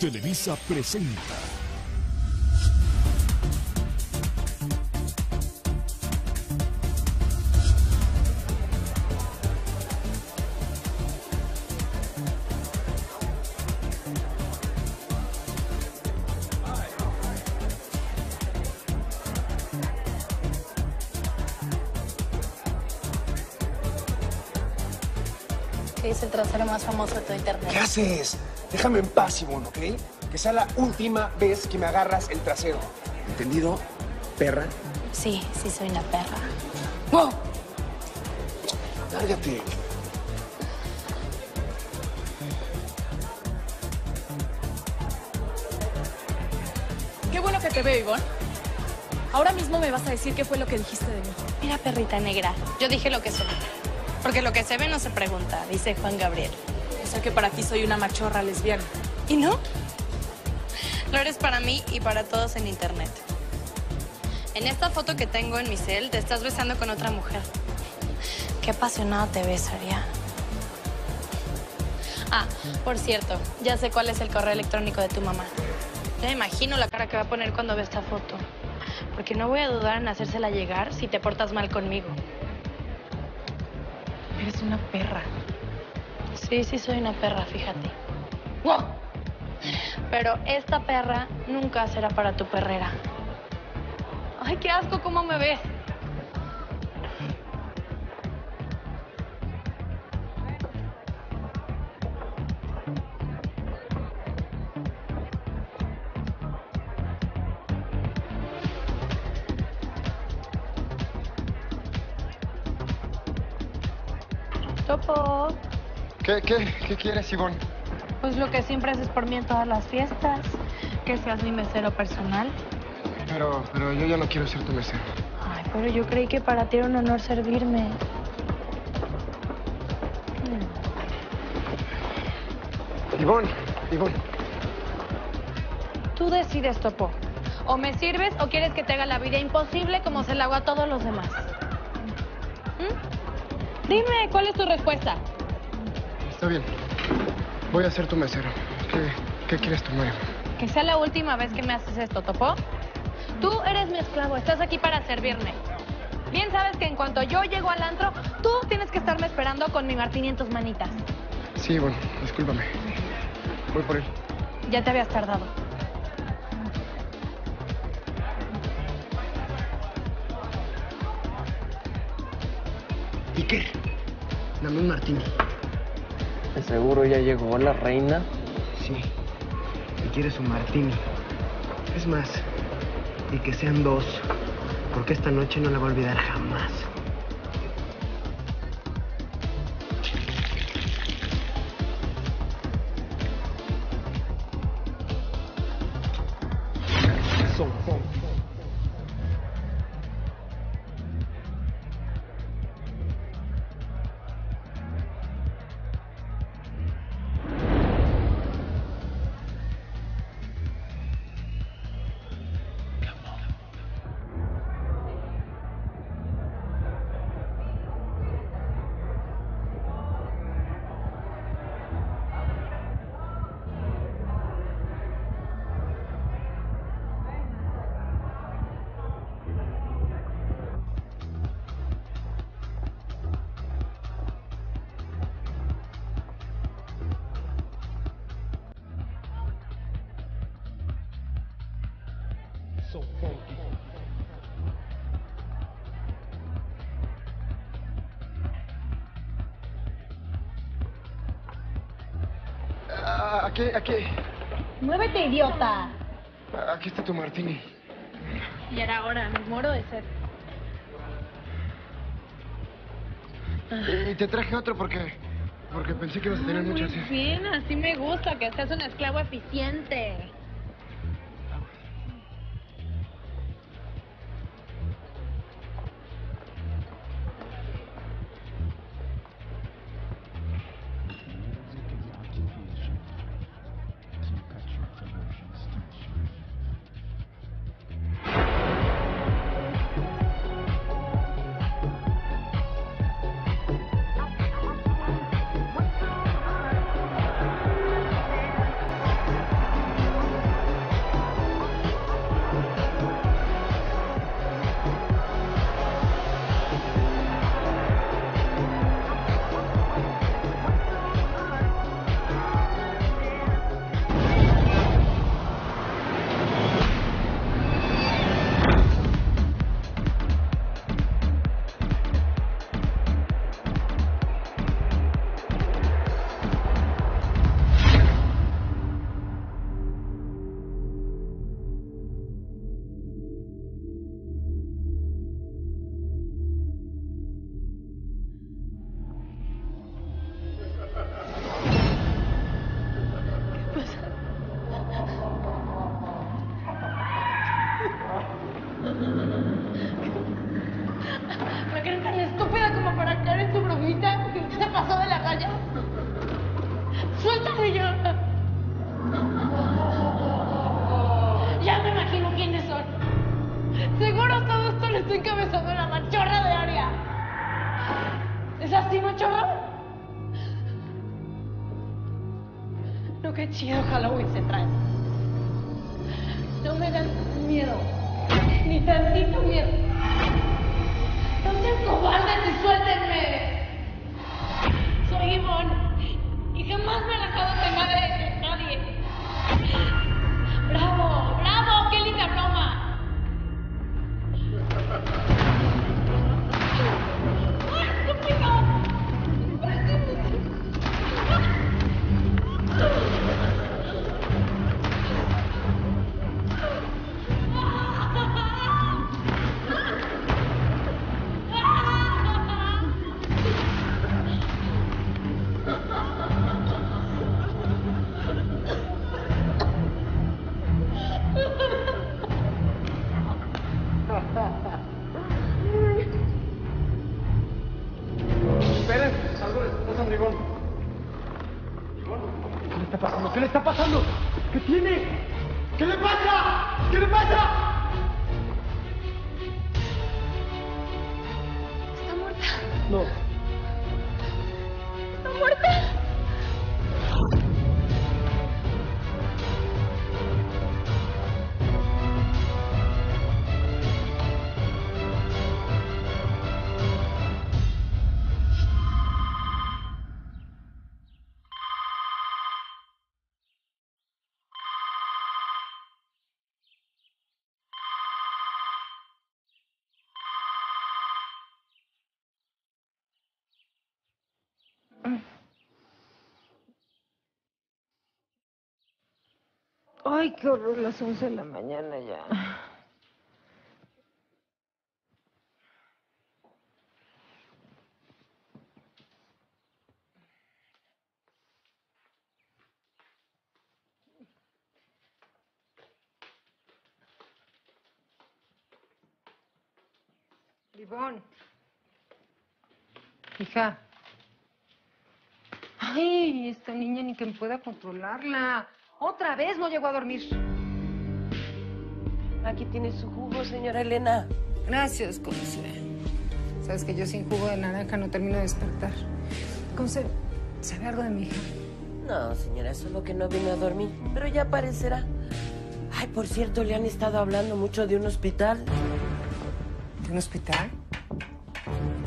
Televisa presenta. Es el trasero más famoso de todo internet. ¿Qué haces? Déjame en paz, Ivonne, ¿ok? Que sea la última vez que me agarras el trasero. ¿Entendido? Perra. Sí, sí soy una perra. ¡No! Lárgate. Qué bueno que te veo, Ivonne. Ahora mismo me vas a decir qué fue lo que dijiste de mí. Mira, perrita negra, yo dije lo que soy. Porque lo que se ve no se pregunta, dice Juan Gabriel. O sea que para ti soy una machorra lesbiana. ¿Y no? Lo eres para mí y para todos en internet. En esta foto que tengo en mi cel, te estás besando con otra mujer. Qué apasionado te besaría. Ah, por cierto, ya sé cuál es el correo electrónico de tu mamá. Ya me imagino la cara que va a poner cuando ve esta foto. Porque no voy a dudar en hacérsela llegar si te portas mal conmigo. Eres una perra. Sí, sí soy una perra, fíjate. Pero esta perra nunca será para tu perrera. Ay, qué asco, ¿cómo me ves? ¿Qué, qué, qué quieres, Ivonne? pues lo que siempre haces por mí en todas las fiestas. Que seas mi mesero personal. Pero, pero yo ya no quiero ser tu mesero. Ay, pero yo creí que para ti era un honor servirme. Ivonne, Ivonne. Tú decides, Topo. O me sirves o quieres que te haga la vida imposible como se la hago a todos los demás. ¿Mm? Dime, ¿cuál es tu respuesta? Está bien. Voy a ser tu mesero. ¿Qué, qué quieres tomar? Que sea la última vez que me haces esto, Topo. Tú eres mi esclavo, estás aquí para servirme. Bien sabes que en cuanto yo llego al antro, tú tienes que estarme esperando con mi martini en tus manitas. Sí, Ivonne, discúlpame. Voy por él. Ya te habías tardado. Martini. ¿De seguro ya llegó la reina? Sí. Y quieres un martini. Es más, y que sean dos. Porque esta noche no la voy a olvidar jamás. Aquí, aquí. ¡Muévete, idiota! Aquí está tu martini. Y era hora, me muero de sed. Y te traje otro porque, porque pensé que ibas a tener mucha Muy sed. bien, así me gusta, que seas un esclavo eficiente. encabezando la machorra de Aria. ¿Es así, machorra? No, qué chido Halloween se trae. No me dan miedo. Ni tantito miedo. No sean cobardes y suéltenme. Soy Ivonne. No. Ay, qué horror, las 11 de la mañana ya. Ivonne. Hija. Ay, esta niña ni que pueda controlarla. Otra vez no llegó a dormir. Aquí tiene su jugo, señora Elena. Gracias, Conce. Sabes que yo sin jugo de naranja no termino de despertar. Conce, ¿sabe algo de mi hija? No, señora, solo que no vino a dormir, pero ya aparecerá. Ay, por cierto, le han estado hablando mucho de un hospital. ¿De un hospital?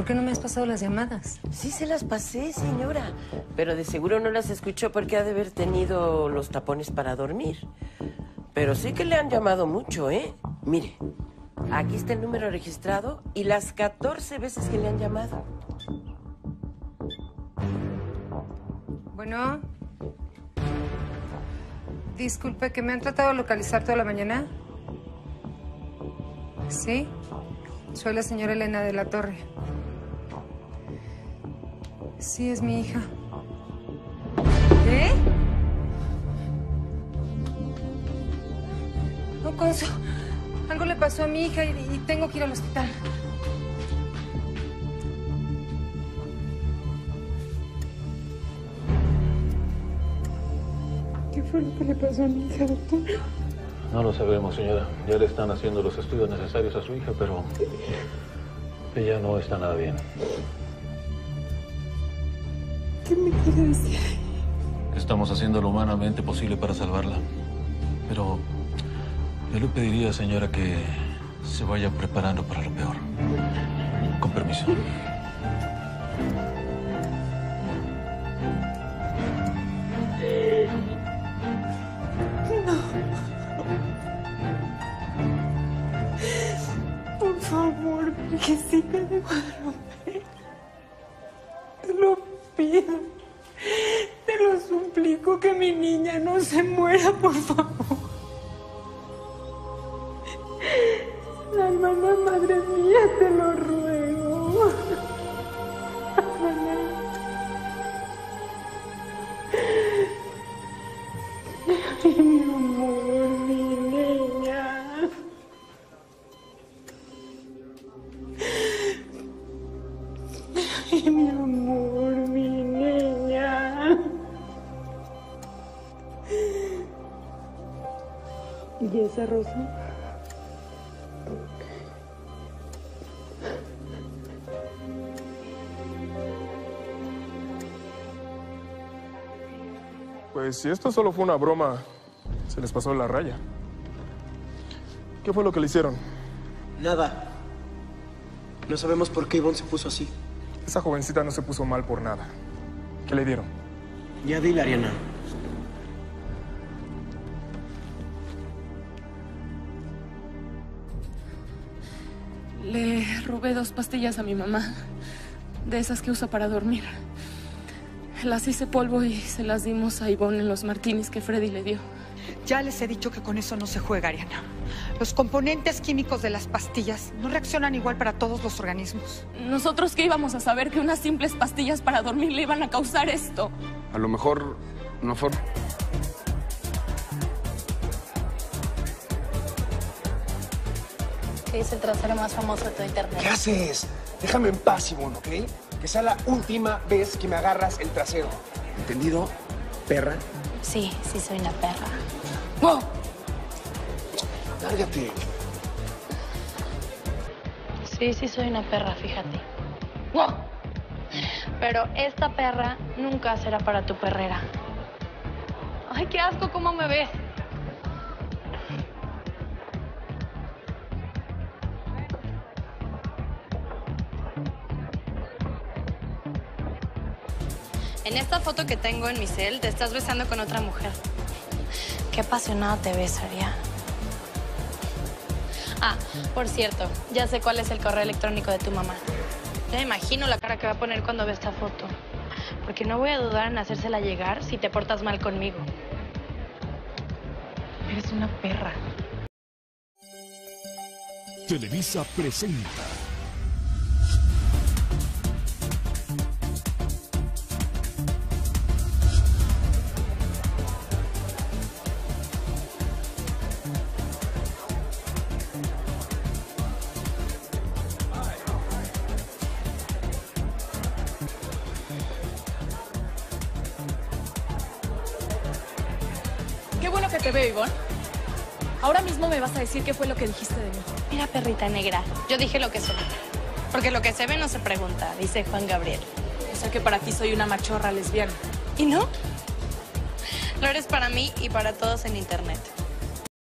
¿Por qué no me has pasado las llamadas? Sí se las pasé, señora, pero de seguro no las escuchó porque ha de haber tenido los tapones para dormir. Pero sí que le han llamado mucho, ¿eh? Mire, aquí está el número registrado y las 14 veces que le han llamado. Bueno. Disculpe, que me han tratado de localizar toda la mañana. ¿Sí? Soy la señora Elena de la Torre. Sí, es mi hija. ¿Qué? No, Conso. Algo le pasó a mi hija y, y tengo que ir al hospital. ¿Qué fue lo que le pasó a mi hija, doctor? No lo sabemos, señora. Ya le están haciendo los estudios necesarios a su hija, pero ella no está nada bien. ¿Qué me quiere decir? Estamos haciendo lo humanamente posible para salvarla. Pero yo le pediría, señora, que se vaya preparando para lo peor. Con permiso. Por favor, Virgencita de Guadalupe. Te lo pido. Te lo suplico que mi niña no se muera, por favor. La hermana madre mía, te lo ruego. Esa rosa? Pues si esto solo fue una broma, se les pasó la raya. ¿Qué fue lo que le hicieron? Nada. No sabemos por qué Ivonne se puso así. Esa jovencita no se puso mal por nada. ¿Qué le dieron? Ya dile, Ariana. Robé dos pastillas a mi mamá, de esas que usa para dormir. Las hice polvo y se las dimos a Ivonne en los martinis que Freddy le dio. Ya les he dicho que con eso no se juega, Ariana. Los componentes químicos de las pastillas no reaccionan igual para todos los organismos. ¿Nosotros qué íbamos a saber que unas simples pastillas para dormir le iban a causar esto? A lo mejor no fue... es el trasero más famoso de todo internet? ¿Qué haces? Déjame en paz, Ivonne, ¿ok? Que sea la última vez que me agarras el trasero. ¿Entendido? Perra. Sí, sí soy una perra. ¡No! Lárgate. Sí, sí soy una perra, fíjate. Pero esta perra nunca será para tu perrera. Ay, qué asco, ¿cómo me ves? En esta foto que tengo en mi cel, te estás besando con otra mujer. Qué apasionado te besaría. Ah, por cierto, ya sé cuál es el correo electrónico de tu mamá. Ya me imagino la cara que va a poner cuando ve esta foto. Porque no voy a dudar en hacérsela llegar si te portas mal conmigo. Eres una perra. Televisa presenta. Bueno que te veo, Ivonne. Ahora mismo me vas a decir qué fue lo que dijiste de mí. Mira, perrita negra, yo dije lo que ve. Porque lo que se ve no se pregunta, dice Juan Gabriel. O sea que para ti soy una machorra lesbiana. ¿Y no? Lo eres para mí y para todos en internet.